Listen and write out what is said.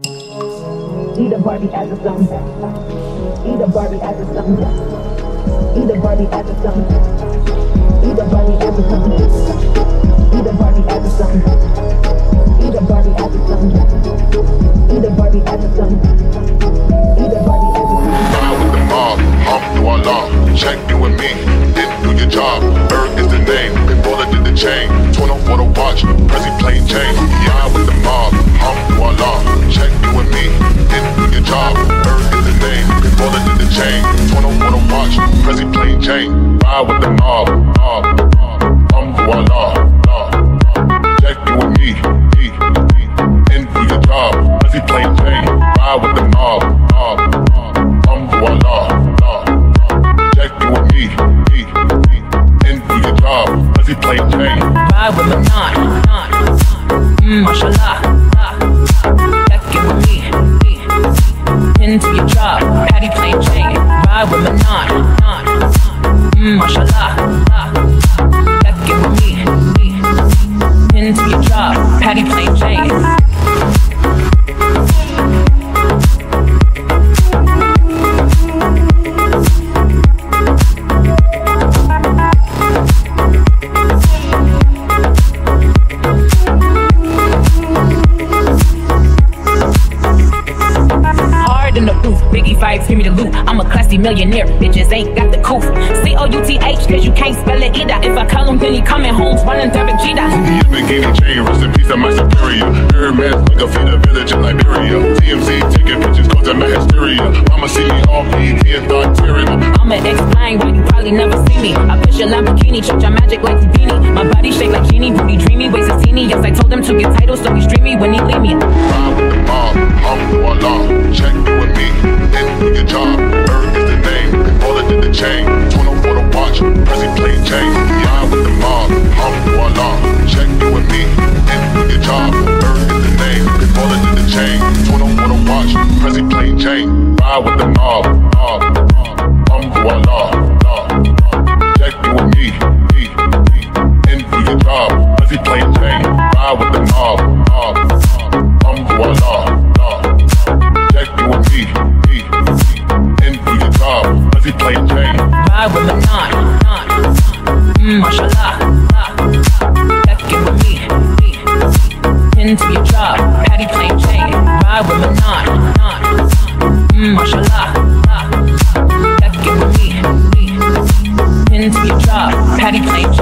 A Barbie as a son. A Barbie as a son. A Barbie as a son. A Barbie as a son. A Barbie as a. Eat a Barbie as a. Eat a Barbie as a son. job. Is the name, you in the chain. It's what I wanna watch, Prezi plain Jane. Ride with the mob, mob, I'm. Um, Check you with me, me, me. In for your job, Prezi plain Jane. Ride with the mob, mob, I'm. Um, Check you with me, me, me. In for your job, Prezi plain Jane. Ride with the nine, nine. Mm, mashallah. in your job. Patty play Jane, ride with Manon. Mmm, mashallah. I'm a classy millionaire, bitches ain't got the coof. C O U T H, cause you can't spell it either. If I call him, then he coming home, running Jeter. The bikini chain, rest in peace of my superior. Hermes, like a feed a village in Liberia. TMZ taking pictures, causing my hysteria. Mama see me all PT and thought tearing up. I'ma explain why you probably never see me. I push a Lamborghini, church I'm magic like Houdini. My body shake like genie, booty dreamy, waist is teeny. Yes, I told him to get titles, so he's dreamy when he leave me. out with the knob, mob. I'm who I love. Check you with me. Your job. Does he a chain? Ride with the Check you me. Your job. A chain? Ride with the mm, Check with me. Into your job. Chain. Ride with the mashallah. That give me, me, into your job, patty plain